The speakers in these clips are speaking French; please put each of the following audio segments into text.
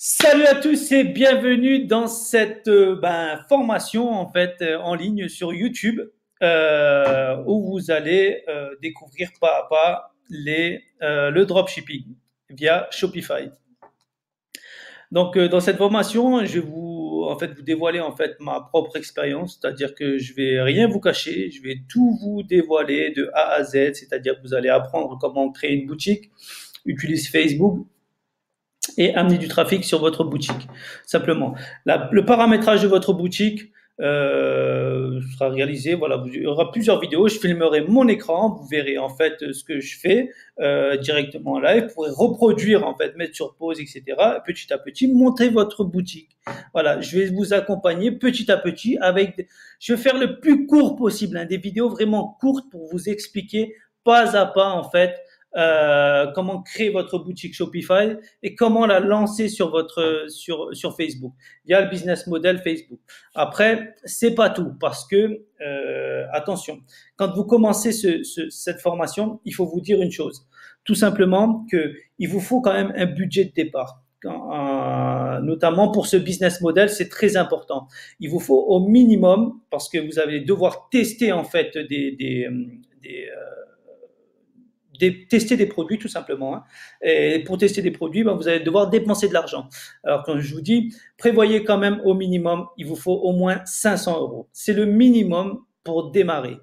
Salut à tous et bienvenue dans cette euh, ben, formation en fait euh, en ligne sur YouTube euh, où vous allez découvrir pas à pas le dropshipping via Shopify. Donc dans cette formation, je vais vous en dévoiler en fait ma propre expérience, c'est-à-dire que je vais rien vous cacher, je vais tout vous dévoiler de A à Z, c'est-à-dire que vous allez apprendre comment créer une boutique, utiliser Facebook et amener du trafic sur votre boutique. Simplement, le paramétrage de votre boutique euh, sera réalisé. Voilà, il y aura plusieurs vidéos. Je filmerai mon écran. Vous verrez en fait ce que je fais euh, directement en live. Vous pourrez reproduire en fait, mettre sur pause, etc. Et petit à petit, monter votre boutique. Voilà, je vais vous accompagner petit à petit avec. Je vais faire le plus court possible, hein, des vidéos vraiment courtes pour vous expliquer pas à pas en fait euh, comment créer votre boutique Shopify et comment la lancer sur votre sur sur Facebook. Il y a le business model Facebook. Après, c'est pas tout parce que euh, attention, quand vous commencez ce, ce- cette formation, il faut vous dire une chose, tout simplement que il vous faut quand même un budget de départ. Euh, notamment pour ce business model, c'est très important. Il vous faut au minimum, parce que vous allez devoir tester en fait des, des, euh, des, euh, tester des produits tout simplement. hein. Et pour tester des produits, ben, vous allez devoir dépenser de l'argent. Alors quand je vous dis, prévoyez quand même au minimum, il vous faut au moins 500 euros. C'est le minimum pour démarrer.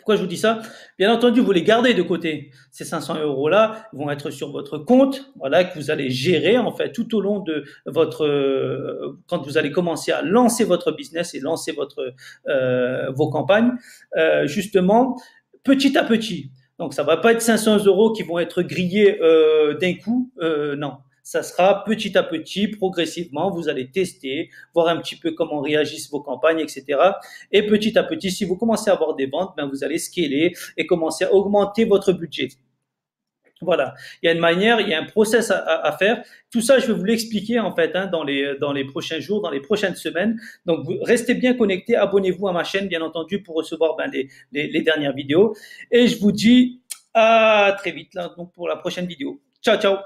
Pourquoi je vous dis ça? Bien entendu, vous les gardez de côté. Ces 500 euros-là vont être sur votre compte, voilà, que vous allez gérer en fait tout au long de votre, euh, quand vous allez commencer à lancer votre business et lancer votre euh, vos campagnes, euh, justement, petit à petit. Donc ça va pas être 500 euros qui vont être grillés euh, d'un coup, euh, non. Ça sera petit à petit, progressivement. Vous allez tester, voir un petit peu comment réagissent vos campagnes, etc. Et petit à petit, si vous commencez à avoir des ventes, ben vous allez scaler et commencer à augmenter votre budget. Voilà, il y a une manière, il y a un process à, faire. Tout ça, je vais vous l'expliquer en fait hein, dans les dans les prochains jours, dans les prochaines semaines. Donc, vous restez bien connectés, abonnez-vous à ma chaîne, bien entendu, pour recevoir ben, les, les, les dernières vidéos. Et je vous dis à très vite là, donc pour la prochaine vidéo. Ciao, ciao.